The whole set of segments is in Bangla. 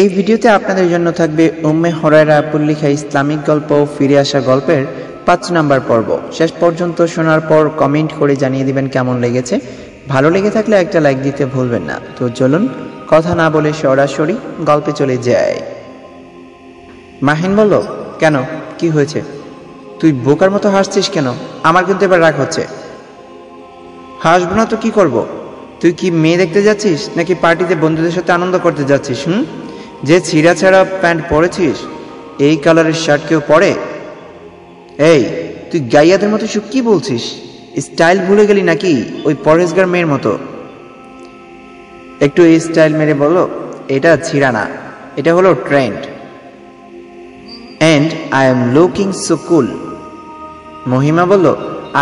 এই ভিডিওতে আপনাদের জন্য থাকবে উম্মে হরাইরা পুল্লিখা ইসলামিক গল্প ফিরে আসা গল্পের পাঁচ নাম্বার পর্ব। শেষ পর্যন্ত শোনার পর কমেন্ট করে জানিয়ে দিবেন কেমন লেগেছে। ভালো লেগে থাকলে একটা লাইক দিতে ভুলবেন না। তো চলুন, কথা না বলে সরাসরি গল্পে চলে যায় মাহিন বলল, কেন? কি হয়েছে? তুই বোকার মতো হাসছিস কেন? আমার কিন্তু এবার রাগ হচ্ছে। হাসবো না তো কি করব? তুই কি মেয়ে দেখতে যাচ্ছিস নাকি পার্টিতে বন্ধুদের সাথে আনন্দ করতে যাচ্ছিস, হুম? যে ছিঁড়া ছাড়া প্যান্ট পরেছিস, এই কালারের শার্ট কেউ পরে? এই, তুই গাইয়াদের মতো সব কি বলছিস? স্টাইল ভুলে গেলি নাকি ওই পরেশগার মেয়ের মতো? একটু এই স্টাইল মেরে বলো, এটা ছিঁড়া না, এটা হলো trend. And I am looking so cool Mahima বলল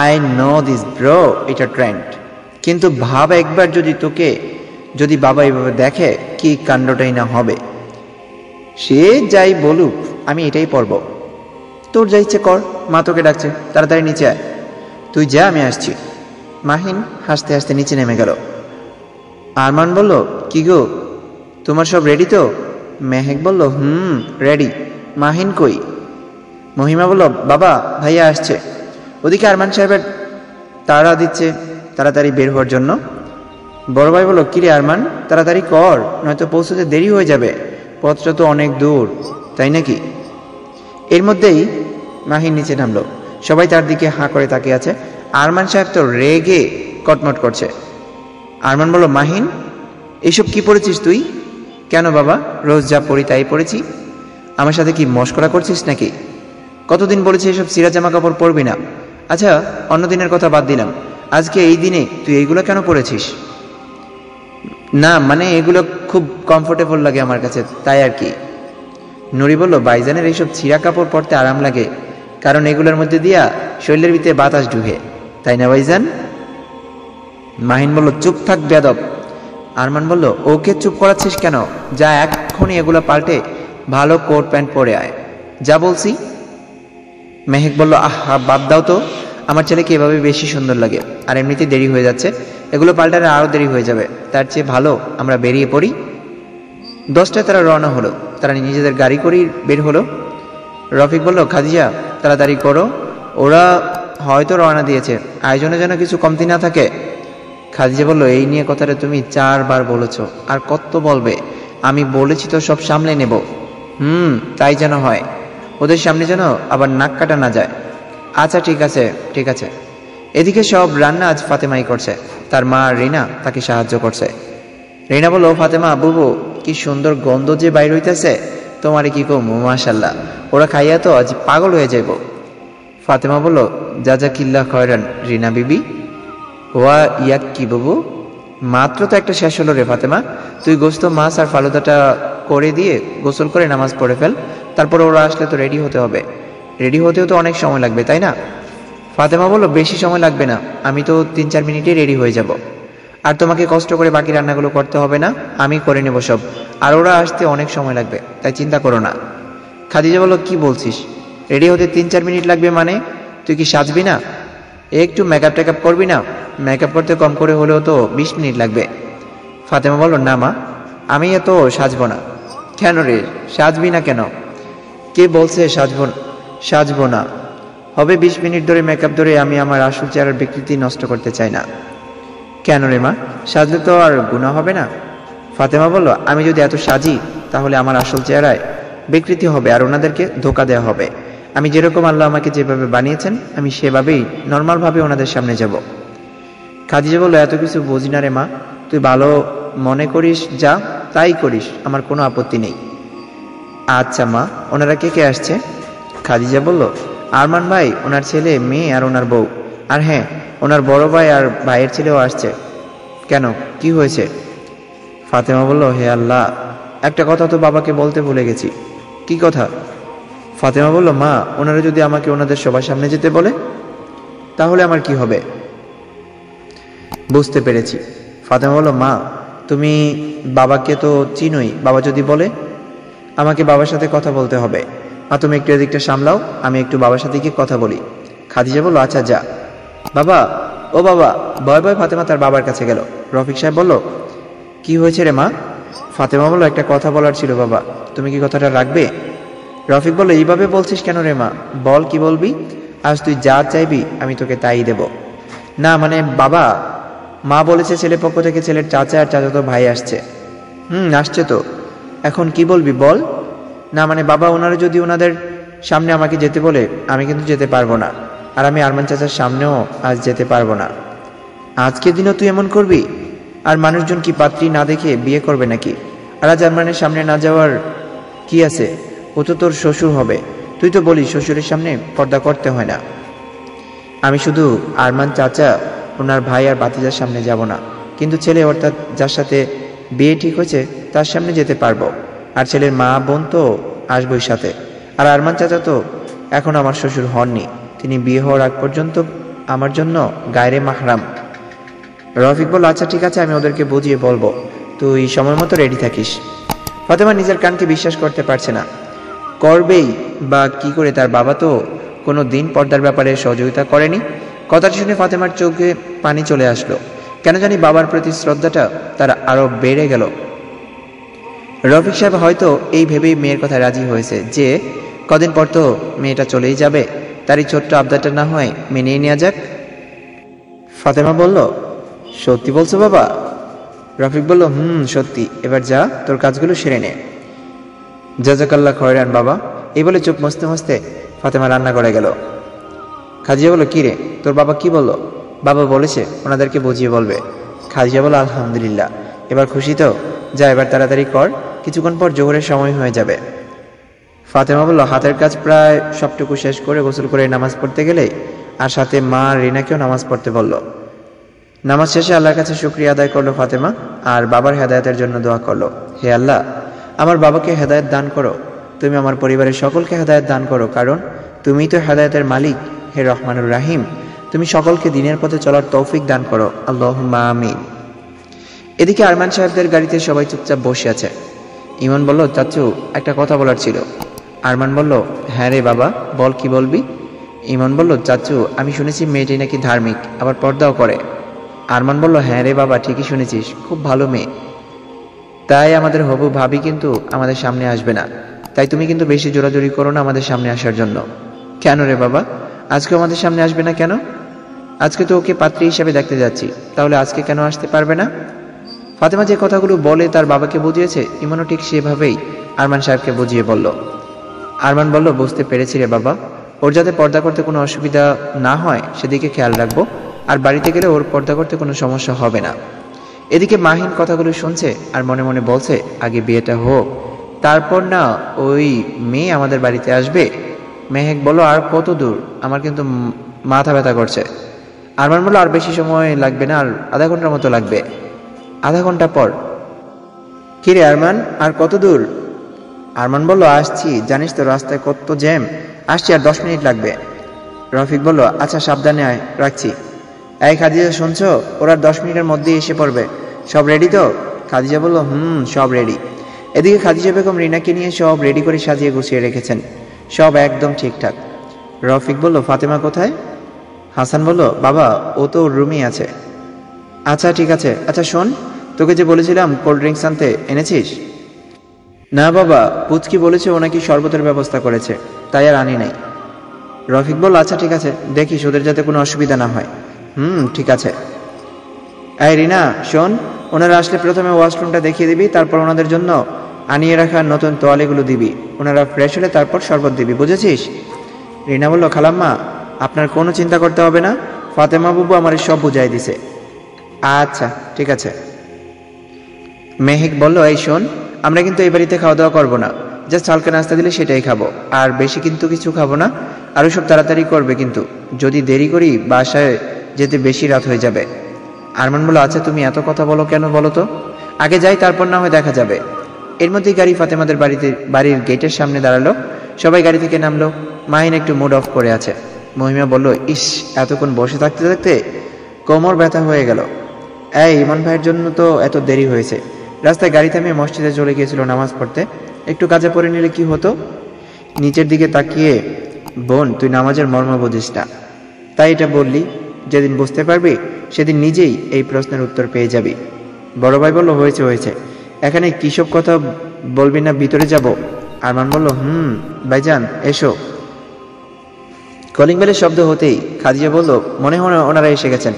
আই নো দিস ব্রো এটা ট্রেন্ড। কিন্তু ভাব একবার যদি তোকে, যদি বাবা এইভাবে দেখে, কি কাণ্ডটাই না হবে। সে যাই বলুক, আমি এটাই পরব তোর যা ইচ্ছে কর, মা তোকে ডাকছে, তাড়াতাড়ি নিচে আয়। তুই যা, আমি আসছি। মাহিন হাসতে হাসতে নিচে নেমে গেল। আরমান বলল, কি গো, তোমার সব রেডি তো? মেহেক বলল, হুম রেডি মাহিন কই? মহিমা বলল, বাবা, ভাইয়া আসছে। ওদিকে আরমান সাহেবের তাড়া দিচ্ছে, তাড়াতাড়ি বের হওয়ার জন্য। বড় ভাই বলল কিরে আরমান, তাড়াতাড়ি কর, নয়তো পৌঁছতে দেরি হয়ে যাবে। পথটা তো অনেক দূর, তাই নাকি? এর মধ্যেই মাহিন নিচে নামলো। সবাই তার দিকে হাঁ করে তাকিয়ে আছে। আরমান সাহেব তো রেগে কটমট করছে। আরমান বলল, মাহিন, এসব কি পড়েছিস তুই? কেন বাবা? রোজ যা পড়ি তাই পড়েছি। আমার সাথে কি মস্করা করছিস নাকি? কতদিন বলেছি এসব সিরা জামা কাপড় পরবি না? আচ্ছা অন্য দিনের কথা বাদ দিলাম। আজকে এই দিনে তুই এইগুলো কেন পরেছিস না মানে এগুলো খুব কমফোর্টেবল লাগে আমার কাছে, তাই আর কি। নুরি বলল বাইজানের এইসব ছিঁড়া কাপড় পরতে আরাম লাগে, কারণ এগুলোর মধ্যে দিয়া শরীরের ভিতরে বাতাস ঢুকে। তাই না বাইজান মাহিন বলল, চুপ থাক বেদব আরমান বলল, ওকে চুপ করাচ্ছিস কেন? যা এক্ষুনি এগুলো পাল্টে ভালো কোট প্যান্ট পরে আয়। যা বলছি। মেহেক বলল, আহা বাদ দাও তো। আমার ছেলেকে এভাবে বেশি সুন্দর লাগে, আর এমনিতেই দেরি হয়ে যাচ্ছে। এগুলো পাল্টালে আরও দেরি হয়ে যাবে। তার চেয়ে ভালো আমরা বেরিয়ে পড়ি। দশটায় তারা রওনা হলো। তারা নিজেদের গাড়ি করেই বের হলো। রফিক বলল, খাদিজা, তাড়াতাড়ি করো। ওরা হয়তো রওনা দিয়েছে। আয়োজনে যেন কিছু কমতি না থাকে। খাদিজা বলল, এই নিয়ে কথাটা তুমি চারবার বলেছ। আর কত বলবে? আমি বলেছি তো সব সামলে নেব। হুম, তাই যেন হয়। ওদের সামনে যেন আবার নাক কাটা না যায়। আচ্ছা ঠিক আছে ঠিক আছে। এদিকে সব রান্না আজ ফাতেমাই করছে। তার মা রিনা তাকে সাহায্য করছে। রিনা বলল ফাতেমা, বুবু, কি সুন্দর গন্ধ যে বাইর হইতেছে। তোমারে কি কো মাশাল্লাহ ওরা খাইয়া তো আজ পাগল হয়ে যাইব। ফাতেমা বলল, যা যা কিল্লা খয়রান, রিনা বিবি। ওয়া ইয়াক কি বাবু? মাত্র তো একটা শেষ হলো রে ফাতেমা। তুই গোস্ত মাছ আর ফালুদাটা করে দিয়ে গোসল করে নামাজ পড়ে ফেল। তারপর ওরা আসলে তো রেডি হতে হবে। রেডি হতেও তো অনেক সময় লাগবে, তাই না? ফাতেমা বলল, বেশি সময় লাগবে না, আমি তো তিন চার মিনিটে রেডি হয়ে যাব। আর তোমাকে কষ্ট করে বাকি রান্নাগুলো করতে হবে না, আমি করে নেব সব। আর ওরা আসতে অনেক সময় লাগবে, তাই চিন্তা করো না। খাদিজা বলল, কি বলছিস? রেডি হতে তিন চার মিনিট লাগবে মানে? তুই কি সাজবি না? একটু মেকআপ টেকআপ করবি না? মেকআপ করতে কম করে হলেও তো বিশ মিনিট লাগবে। ফাতেমা বলল, না মা, আমি এত সাজবো না। কেন রে, সাজবি না কেন? কে বলছে সাজবো সাজবো না? হবে বিশ মিনিট ধরে মেকআপ ধরে আমি আমার আসল চেহারার বিকৃতি নষ্ট করতে চাই না। কেন রে মা? সাজলে তো আর গুণা হবে না। ফাতেমা বলল, আমি যদি এত সাজি, তাহলে আমার আসল চেহারায় বিকৃতি হবে আর ওনাদেরকে ধোকা দেওয়া হবে। আমি যেরকম আল্লাহ আমাকে যেভাবে বানিয়েছেন, আমি সেভাবেই নর্মালভাবে ওনাদের সামনে যাব। খাদিজা বলল, এত কিছু বুঝি না রে মা। তুই ভালো মনে করিস, যা তাই করিস, আমার কোনো আপত্তি নেই। আচ্ছা মা, ওনারা কে কে আসছে? খাদিজা বলল আরমান ভাই, ওনার ছেলে, মেয়ে আর ওনার বউ। আর হ্যাঁ ওনার বড় ভাই আর ভাইয়ের ছেলেও আসছে। কেন? কি হয়েছে? ফাতেমা বলল, হে আল্লাহ, একটা কথা তো বাবাকে বলতে ভুলে গেছি। কি কথা? ফাতেমা বলল, মা, ওনারা যদি আমাকে ওনাদের সবার সামনে যেতে বলে, তাহলে আমার কি হবে? বুঝতে পেরেছি। ফাতেমা বলল, মা, তুমি বাবাকে তো চিনোই। বাবা যদি বলে, আমাকে বাবার সাথে কথা বলতে হবে। মা তুমি একটু এদিকটা সামলাও, আমি একটু বাবার সাথে গিয়ে কথা বলি। খাদিজা বলল আচ্ছা যা। বাবা? ও বাবা। ভয় ভয় ফাতেমা তার বাবার কাছে গেল। রফিক সাহেব বলল, কি হয়েছে রে মা? ফাতেমা বলল, একটা কথা বলার ছিল বাবা। তুমি কি কথাটা রাখবে? রফিক বলল, এইভাবে বলছিস কেন রে মা? বল কি বলবি? আজ তুই যা চাইবি, আমি তোকে তাই দেব। না মানে বাবা, মা বলেছে ছেলে পক্ষ থেকে ছেলের চাচা আর চাচা চাচাতো ভাই আসছে। হুম, আসছে তো। এখন কি বলবি বল? না মানে বাবা ওনারা যদি ওনাদের সামনে আমাকে যেতে বলে, আমি কিন্তু যেতে পারব না। আর আমি আরমান চাচার সামনেও আজ যেতে পারব না। আজকের দিনও তুই এমন করবি? আর মানুষজন কি পাত্রী না দেখে বিয়ে করবে নাকি? আর আজ আরমানের সামনে না যাওয়ার কি আছে? ও তো তোর শ্বশুর হবে। তুই তো বলিস, শ্বশুরের সামনে পর্দা করতে হয় না। আমি শুধু আরমান চাচা, ওনার ভাই আর বাতিজার সামনে যাব না। কিন্তু ছেলে অর্থাৎ যার সাথে বিয়ে ঠিক হয়েছে, তার সামনে যেতে পারব। আর ছেলের মা, বোন তো আসবই সাথে। আর আরমান চাচা তো এখন আমার শ্বশুর হননি। তিনি বিয়ে হওয়ার আগ পর্যন্ত আমার জন্য গায়রে মাহরাম। রফিক বলল আচ্ছা ঠিক আছে, আমি ওদেরকে বুঝিয়ে বলব। তুই সময় মতো রেডি থাকিস। ফাতেমা নিজের কানকে বিশ্বাস করতে পারছে না। করবেই বা কি করে তার বাবা তো কোনো দিন পর্দার ব্যাপারে সহযোগিতা করেনি। কথাটা শুনে ফাতেমার চোখে পানি চলে আসলো। কেন জানি বাবার প্রতি শ্রদ্ধাটা তার আরও বেড়ে গেল। রফিক সাহেব হয়তো এই ভেবেই মেয়ের কথা রাজি হয়েছে যে, কদিন পর তো মেয়েটা চলেই যাবে। তার এই ছোট্ট আবদারটা না হয় মেনেই নেওয়া যাক। ফাতেমা বলল, সত্যি বলছো বাবা? রফিক বলল, হুম, সত্যি। এবার যা, তোর কাজগুলো সেরে নে। জাজাকাল্লা খয়রান, বাবা। এই বলে চুপ মস্তে মস্তে ফাতেমা রান্না করে গেল। খাজিয়া বলল, কি রে, তোর বাবা কি বলল? বাবা বলেছে, ওনাদেরকে বুঝিয়ে বলবে। খাজিয়া বলল, আলহামদুলিল্লাহ। এবার খুশি তো? যা, এবার তাড়াতাড়ি কর। কিছুক্ষণ পর জোহরের সময় হয়ে যাবে। ফাতেমা বলল, হাতের কাজ প্রায় সবটুকু শেষ করে গোসল করে নামাজ পড়তে গেলে? আর সাথে মা রিনাকেও নামাজ পড়তে বলল, নামাজ শেষে আল্লাহর কাছে শুক্রিয়া আদায় করল ফাতেমা, আর বাবার হেদায়তের জন্য দোয়া করল। হে আল্লাহ, আমার বাবাকে হেদায়ত দান করো। তুমি আমার পরিবারের সকলকে হেদায়ত দান করো, কারণ তুমি তো হেদায়তের মালিক। হে রহমানুর রাহিম, তুমি সকলকে দিনের পথে চলার তৌফিক দান করো। আল্লাহ আমিন। এদিকে আরমান সাহেবদের গাড়িতে সবাই চুপচাপ বসে আছে। ইমন বলল, চাচু, একটা কথা বলার ছিল। আরমান বলল হ্যাঁ রে বাবা, বল, কি বলবি? ইমন বলল, চাচু, আমি শুনেছি মেয়েটি নাকি ধার্মিক, আবার পর্দাও করে। আরমান বলল হ্যাঁ রে বাবা, ঠিকই শুনেছিস, খুব ভালো মেয়ে। তাই আমাদের হবু ভাবি কিন্তু আমাদের সামনে আসবে না। তাই তুমি কিন্তু বেশি জোরাজোরি করো না আমাদের সামনে আসার জন্য। কেন রে বাবা? আজকে আমাদের সামনে আসবে না কেন? আজকে তো ওকে পাত্রী হিসাবে দেখতে যাচ্ছি। তাহলে আজকে কেন আসতে পারবে না? ফাতেমা যে কথাগুলো বলে তার বাবাকে বুঝিয়েছে, ইমনও ঠিক সেভাবেই আরমান সাহেবকে বুঝিয়ে বলল। আরমান বলল, বুঝতে পেরেছি রে বাবা। ওর যাতে পর্দা করতে কোনো অসুবিধা না হয়, সেদিকে খেয়াল রাখব। আর বাড়িতে গেলে ওর পর্দা করতে কোনো সমস্যা হবে না। এদিকে মাহিন কথাগুলো শুনছে আর মনে মনে বলছে, আগে বিয়েটা হোক। তারপর না ওই মেয়ে আমাদের বাড়িতে আসবে। মেহেক বলো আর কত দূর? আমার কিন্তু মাথা ব্যথা করছে। আরমান বলল, আর বেশি সময় লাগবে না, আর আধা ঘণ্টার মতো লাগবে। আধা ঘণ্টা পর। কিরে আরমান, আর কত দূর? আরমান বলল, আসছি, জানিস তো রাস্তায় কত জ্যাম। আসছি আর দশ মিনিট লাগবে। রফিক বলল আচ্ছা সাবধানে আয়, রাখছি। এই খাদিজা, শুনছো? ওরা দশ মিনিটের মধ্যেই এসে পড়বে। সব রেডি তো? খাদিজা বলল, হুম, সব রেডি। এদিকে খাদিজা বেগম রিনাকে নিয়ে সব রেডি করে সাজিয়ে গুছিয়ে রেখেছেন। সব একদম ঠিকঠাক। রফিক বলল, ফাতেমা কোথায়? হাসান বলল, বাবা, ও তো ওর রুমই আছে। আচ্ছা ঠিক আছে। আচ্ছা শোন তোকে যে বলেছিলাম কোল্ড ড্রিঙ্কস আনতে, এনেছিস? না বাবা, পুচকি বলেছে ও নাকি শরবতের ব্যবস্থা করেছে, তাই আর আনি নাই। রফিক বল আচ্ছা ঠিক আছে, দেখিস, ওদের যাতে কোনো অসুবিধা না হয়। হুম, ঠিক আছে। এই রিনা, শোন, ওনারা আসলে প্রথমে ওয়াশরুমটা দেখিয়ে দিবি, তারপর ওনাদের জন্য আনিয়ে রাখা নতুন তোয়ালিগুলো দিবি। ওনারা ফ্রেশ হলে তারপর শরবত দিবি, বুঝেছিস? রিনা বলল, খালাম্মা, আপনার কোনো চিন্তা করতে হবে না ফাতেমা বুবু আমার সব বুঝাই দিছে। আচ্ছা ঠিক আছে। মেহেক বলল, এই শোন, আমরা কিন্তু এই বাড়িতে খাওয়া দাওয়া করব না। জাস্ট হালকা নাস্তা দিলে সেটাই খাব। আর বেশি কিন্তু কিছু খাব না। আরও সব তাড়াতাড়ি করবে কিন্তু। যদি দেরি করি, বাসায় যেতে বেশি রাত হয়ে যাবে। আরমান বলল আচ্ছা তুমি এত কথা বলো কেন বলো তো? আগে যাই, তারপর না হয় দেখা যাবে। এর মধ্যেই গাড়ি ফাতেমাদের বাড়িতে, বাড়ির গেটের সামনে দাঁড়াল। সবাই গাড়ি থেকে নামলো। মাহিন একটু মুড অফ করে আছে। মহিমা বলল, ইস, এতক্ষণ বসে থাকতে থাকতে কোমর ব্যথা হয়ে গেল। এই ইমন ভাইয়ের জন্য তো এত দেরি হয়েছে। রাস্তায় গাড়ি থামিয়ে মসজিদে চলে গিয়েছিল নামাজ পড়তে। একটু কাজে পড়ে নিলে কি হতো? নিচের দিকে তাকিয়ে, বোন, তুই নামাজের মর্ম বুঝিস তাই এটা বললি, যেদিন বুঝতে পারবি, সেদিন নিজেই এই প্রশ্নের উত্তর পেয়ে যাবি। বড় ভাই বলল, হয়েছে হয়েছে। এখানে কিসব কথা বলবি না, ভিতরে যাব? আরমান বলল, হুম, ভাইজান, এসো। কলিং বেলের শব্দ হতেই খাদিজা বলল, মনে হয় ওনারা এসে গেছেন।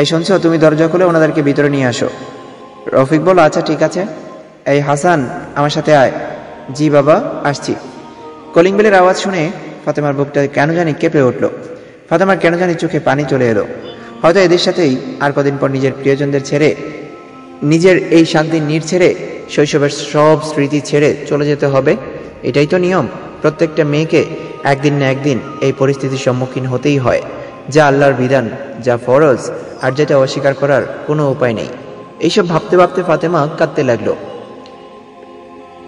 এই শুনছো, তুমি দরজা খুলে ওনাদেরকে ভিতরে নিয়ে আসো। রফিক বলল আচ্ছা ঠিক আছে। এই হাসান, আমার সাথে আয়। জি, বাবা, আসছি। কলিং বেলের আওয়াজ শুনে ফাতেমার বুকটা কেন জানি কেঁপে উঠল। ফাতেমার কেন জানি চোখে পানি চলে এলো। হয়তো এদের সাথেই আর কদিন পর নিজের প্রিয়জনদের ছেড়ে, নিজের এই শান্তির নীড় ছেড়ে, শৈশবের সব স্মৃতি ছেড়ে চলে যেতে হবে। এটাই তো নিয়ম। প্রত্যেকটা মেয়েকে একদিন না একদিন এই পরিস্থিতির সম্মুখীন হতেই হয়। যা আল্লাহর বিধান, যা ফরজ, আর যেটা অস্বীকার করার কোনো উপায় নেই। এইসব ভাবতে ভাবতে ফাতেমা কাঁদতে লাগল।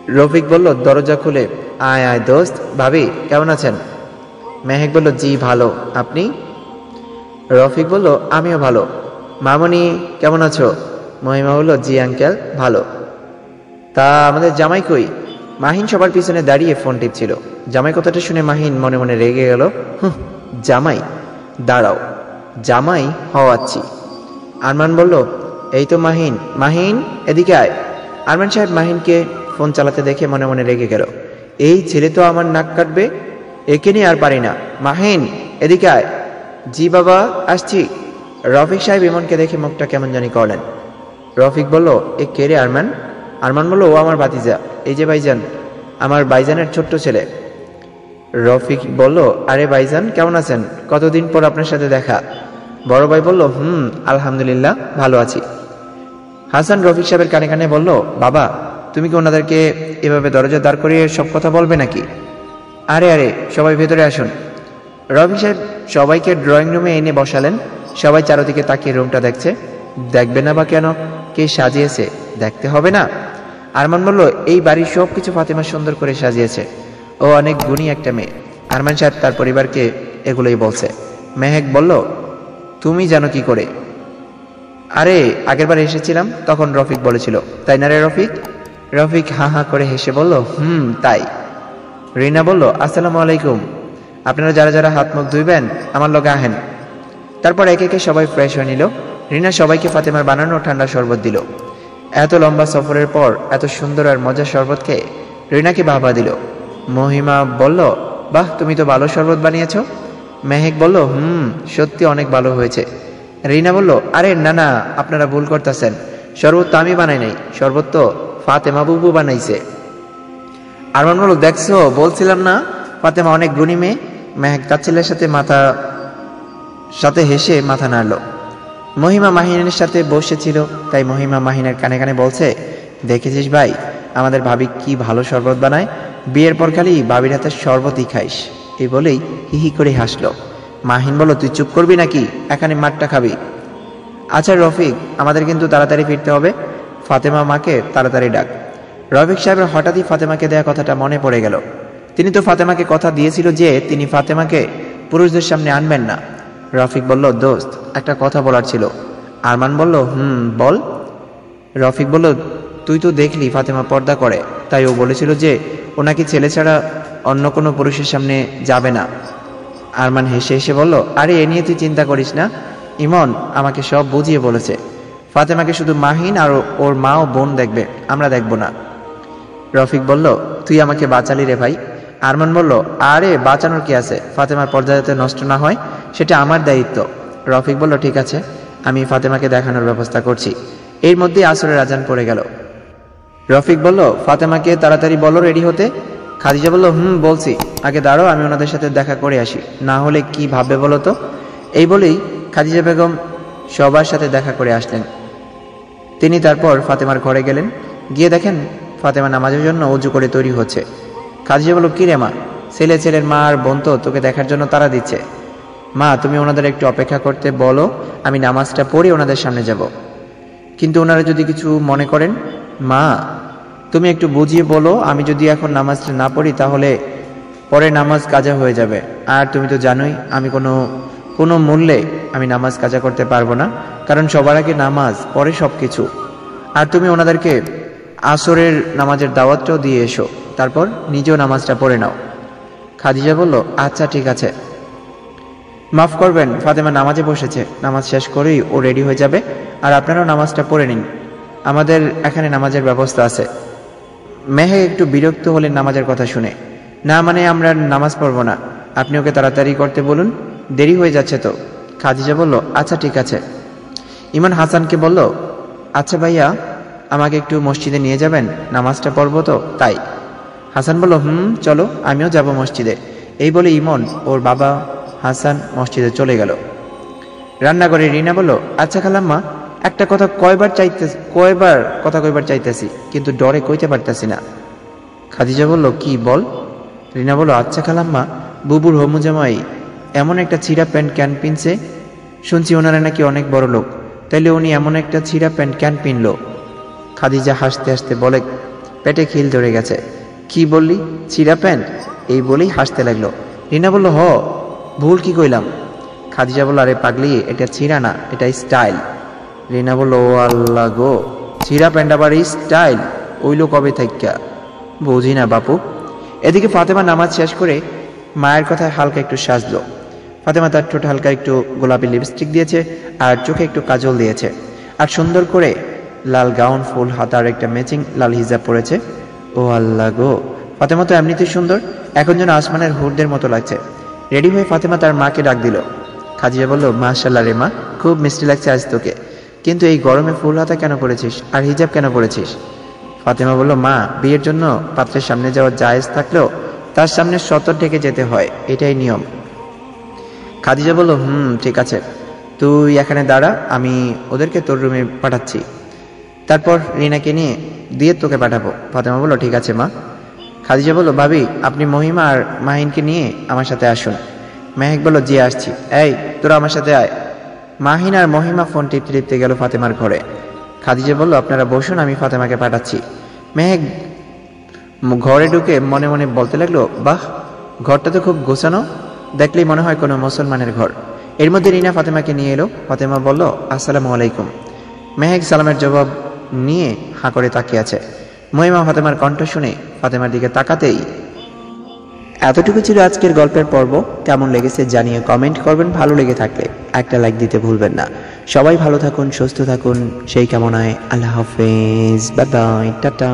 রফিক বলল, দরজা খুলে। আয় আয় দোস্ত। ভাবি, কেমন আছেন? মেহেক বলল, জি, ভালো। আপনি? রফিক বলল, আমিও ভালো। মামনি, কেমন আছো? মহিমা বলল, জি, আঙ্কেল, ভালো। তা আমাদের জামাই কই? মাহিন সবার পিছনে দাঁড়িয়ে ফোন টিপছিল। জামাই কথাটা শুনে মাহিন মনে মনে রেগে গেল, হুঁ, জামাই, দাঁড়াও, জামাই হওয়াচ্ছি। আরমান বলল এই তো মাহিন। মাহিন, এদিকে আয়। আরমান সাহেব মাহিনকে ফোন চালাতে দেখে মনে মনে রেগে গেল। এই ছেলে তো আমার নাক কাটবে, একে নিয়ে আর পারি না। মাহিন, এদিকে আয়। জি বাবা, আসছি। রফিক সাহেব ইমনকে দেখে মুখটা কেমন জানি করলেন। রফিক বলল, এ কে রে আরমান? আরমান বলল, ও আমার ভাতিজা। এই যে ভাইজান, আমার ভাইজানের ছোট্ট ছেলে। রফিক বলল, আরে ভাইজান, কেমন আছেন? কতদিন পর আপনার সাথে দেখা? বড় ভাই বলল, হুম, আলহামদুলিল্লাহ, ভালো আছি। হাসান রফিক সাহেবের কানে কানে বলল, বাবা, তুমি কি ওনাদেরকে এভাবে দরজা দাঁড় করিয়ে সব কথা বলবে নাকি? আরে আরে, সবাই ভেতরে আসুন। রফিক সাহেব সবাইকে ড্রয়িং রুমে এনে বসালেন। সবাই চারদিকে তাকিয়ে রুমটা দেখছে। দেখবে না বা কেন? কে সাজিয়েছে? দেখতে হবে না? আরমান বলল, এই বাড়ির সব কিছু ফাতেমা সুন্দর করে সাজিয়েছে। ও অনেক গুণী একটা মেয়ে। আরমান সাহেব তার পরিবারকে এগুলোই বলছে। মেহেক বলল, তুমি জানো কি করে? আরে আগেরবার এসেছিলাম তখন রফিক বলেছিল। তাই না রে রফিক? রফিক হা হা করে হেসে বলল, হুম, তাই। রিনা বলল, আসসালামু আলাইকুম। আপনারা যারা যারা হাত মুখ ধুইবেন, আমার লগে আহেন। তারপর একে একে সবাই ফ্রেশ হয়ে নিল। রিনা সবাইকে ফাতেমার বানানো ঠান্ডা শরবত দিল। এত লম্বা সফরের পর, এত সুন্দর আর মজার শরবত খেয়ে রিনাকে বাবা দিল। মহিমা বলল, বাহ, তুমি তো ভালো শরবত বানিয়েছ। মেহেক বলল, হুম, সত্যি অনেক ভালো হয়েছে। রিনা বলল, আরে না না আপনারা ভুল করতেছেন। শরবত তো আমি বানাই নাই, শরবত তো ফাতেমা বুবু বানাইছে। আরমান বলল, দেখছ, বলছিলাম না, ফাতেমা অনেক গুণী মেয়ে। মেহেক তার ছেলের সাথে মাথা, সাথে হেসে মাথা নাড়ল। মহিমা মাহিনের সাথে বসেছিল, তাই মহিমা মাহিনের কানে কানে বলছে, দেখেছিস ভাই, আমাদের ভাবি কি ভালো শরবত বানায়, বিয়ের পর খালি ভাবির হাতে শরবতই খাইস। এই বলেই হিহি করে হাসলো। মাহিন বলল, তুই চুপ করবি নাকি? এখানে মাঠটা খাবি। আচ্ছা রফিক, আমাদের কিন্তু তাড়াতাড়ি ফিরতে হবে। ফাতেমা মাকে তাড়াতাড়ি ডাক। রফিক সাহেবের হঠাৎই ফাতেমাকে দেয়া কথাটা মনে পড়ে গেল। তিনি তো ফাতেমাকে কথা দিয়েছিল যে তিনি ফাতেমাকে পুরুষদের সামনে আনবেন না। রফিক বলল, দোস্ত, একটা কথা বলার ছিল। আরমান বলল, হুম, বল। রফিক বলল, তুই তো দেখলি ফাতেমা পর্দা করে, তাই ও বলেছিল যে ও নাকি ছেলে ছাড়া অন্য কোনো পুরুষের সামনে যাবে না। আরমান হেসে হেসে বলল, আরে, এ নিয়ে তুই চিন্তা করিস না। ইমন আমাকে সব বুঝিয়ে বলেছে। ফাতেমাকে শুধু মাহিন আর ওর মা ও বোন দেখবে, আমরা দেখব না। রফিক বলল, তুই আমাকে বাঁচালি রে ভাই। আরমান বলল, আরে, বাঁচানোর কি আছে? ফাতেমার পর্দা যাতে নষ্ট না হয়, সেটা আমার দায়িত্ব। রফিক বলল, ঠিক আছে, আমি ফাতেমাকে দেখানোর ব্যবস্থা করছি। এর মধ্যে আসরের আজান পড়ে গেল। রফিক বলল, ফাতেমাকে তাড়াতাড়ি বলো রেডি হতে। খাদিজা বলল, হুম, বলছি। আগে দাঁড়ো আমি ওনাদের সাথে দেখা করে আসি। না হলে কি ভাববে বলো তো? এই বলেই খাদিজা বেগম সবার সাথে দেখা করে আসলেন। তিনি তারপর ফাতেমার ঘরে গেলেন। গিয়ে দেখেন ফাতেমা নামাজের জন্য উজু করে তৈরি হচ্ছে। খাদিজা বলল, কি রে মা? ছেলে, ছেলের মা আর বোন তো তোকে দেখার জন্য তারা দিচ্ছে। মা, তুমি ওনাদের একটু অপেক্ষা করতে বলো, আমি নামাজটা পড়ে ওনাদের সামনে যাব। কিন্তু ওনারা যদি কিছু মনে করেন, মা তুমি একটু বুঝিয়ে বলো, আমি যদি এখন নামাজটা না পড়ি, তাহলে পরে নামাজ কাজা হয়ে যাবে। আর তুমি তো জানোই, আমি কোনো কোনো মূল্যে আমি নামাজ কাজা করতে পারব না, কারণ সবার আগে নামাজ, পরে সব কিছু আর তুমি ওনাদেরকে আসরের নামাজের দাওয়াতটাও দিয়ে এসো, তারপর নিজেও নামাজটা পড়ে নাও। খাদিজা বলল আচ্ছা ঠিক আছে। মাফ করবেন, ফাতেমা নামাজে বসেছে। নামাজ শেষ করেই ও রেডি হয়ে যাবে, আর আপনারাও নামাজটা পড়ে নিন। আমাদের এখানে নামাজের ব্যবস্থা আছে। মেহে একটু বিরক্ত হলেন নামাজের কথা শুনে, না মানে আমরা নামাজ পড়ব না, আপনি ওকে তাড়াতাড়ি করতে বলুন, দেরি হয়ে যাচ্ছে তো। খাদিজা বলল আচ্ছা ঠিক আছে। ইমান হাসানকে বলল আচ্ছা ভাইয়া, আমাকে একটু মসজিদে নিয়ে যাবেন, নামাজটা পড়ব তো, তাই। হাসান বলল, হুম, চলো, আমিও যাব মসজিদে। এই বলে ইমন ওর বাবা হাসান মসজিদে চলে গেল। রান্নাঘরে রিনা বলল আচ্ছা খালাম্মা একটা কথা কয়বার চাইতে কয়বার কথা কয়বার চাইতেছি, কিন্তু ডরে কইতে পারতেছি না। খাদিজা বলল, কি, বল? রিনা বলল আচ্ছা খালাম্মা, বুবুর হমু জামাই এমন একটা ছিঁড়া প্যান্ট ক্যান পিনছে। শুনছি ওনারা নাকি অনেক বড় লোক। তাইলে উনি এমন একটা ছিঁড়া প্যান্ট ক্যান পিনল। খাদিজা হাসতে হাসতে বলে, পেটে খিল ধরে গেছে। কি বললি? ছিঁড়া প্যান্ট? এই বলেই হাসতে লাগল। রিনা বলল, হ, ভুল কি কইলাম? খাদিজা বলল, আরে পাগলি, এটা ছিঁড়া না, এটা স্টাইল। রিনা বলল, ও আল্লাহ গো, ছিঁড়া প্যান্ট আবার স্টাইল ওইলো কবে থাইকা বুঝি না বাপু। এদিকে ফাতেমা নামাজ শেষ করে মায়ের কথায় হালকা একটু সাজলো। ফাতেমা তার ঠোঁট হালকা একটু গোলাপি লিপস্টিক দিয়েছে আর চোখে একটু কাজল দিয়েছে আর সুন্দর করে লাল গাউন, ফুল, হাতার একটা ম্যাচিং লাল হিজাব পরেছে। ও আল্লাহ গো, ফাতেমা তো এমনিতেই সুন্দর, এখন যেন আসমানের হুরদের মতো লাগছে। রেডি হয়ে ফাতেমা তার মাকে ডাক দিল। খাদিজা বলল মাশাল্লাহ রে মা, খুব মিষ্টি লাগছে আজ তোকে। কিন্তু এই গরমে ফুল হাতা কেন পরেছিস? আর হিজাব কেন পরেছিস? ফাতেমা বলল, মা, বিয়ের জন্য পাত্রের সামনে যাওয়া জায়েজ থাকলেও তার সামনে সতর ডেকে যেতে হয়। এটাই নিয়ম। খাদিজা বলল, হুম, ঠিক আছে। তুই এখানে দাঁড়া, আমি ওদেরকে তোর রুমে পাঠাচ্ছি। তারপর রিনাকে নিয়ে দিয়ে তোকে পাঠাবো। ফাতেমা বলল, ঠিক আছে, মা। খাদিজা বলল, ভাবি, আপনি মহিমা আর মাহিনকে নিয়ে আমার সাথে আসুন। মেহেক বলল, জি, আসছি। এই, তোরা আমার সাথে আয়। মাহিন আর মহিমা ফোন টিপতে টিপতে গেল ফাতেমার ঘরে। খাদিজা বলল, আপনারা বসুন, আমি ফাতেমাকে পাঠাচ্ছি। মেহেক ঘরে ঢুকে মনে মনে বলতে লাগল, বাহ, ঘরটা তো খুব গোছানো। দেখলেই মনে হয় কোনো মুসলমানের ঘর। এর মধ্যে রিনা ফাতেমাকে নিয়ে এলো। ফাতেমা বলল, আসসালামু আলাইকুম। মেহেক সালামের জবাব নিয়ে হাঁ করে তাকিয়ে আছে। মহিমা ফাতেমার কণ্ঠ শুনে ফাতেমার দিকে তাকাতেই, এতটুকু ছিল আজকের গল্পের পর্ব। কেমন লেগেছে জানিয়ে কমেন্ট করবেন, ভালো লেগে থাকলে। একটা লাইক দিতে ভুলবেন না। সবাই ভালো থাকুন, সুস্থ থাকুন। সেই কামনায় আল্লাহ হাফেজ। Bye tata.